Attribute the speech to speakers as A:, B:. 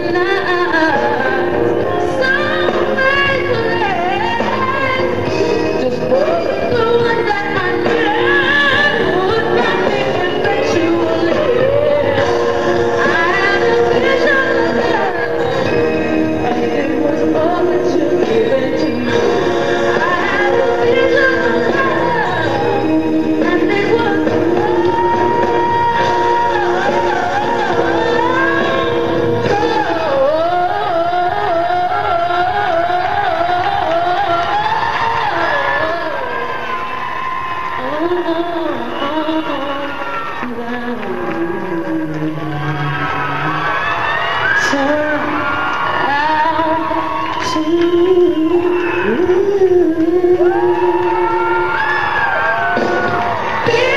A: the night. Damn!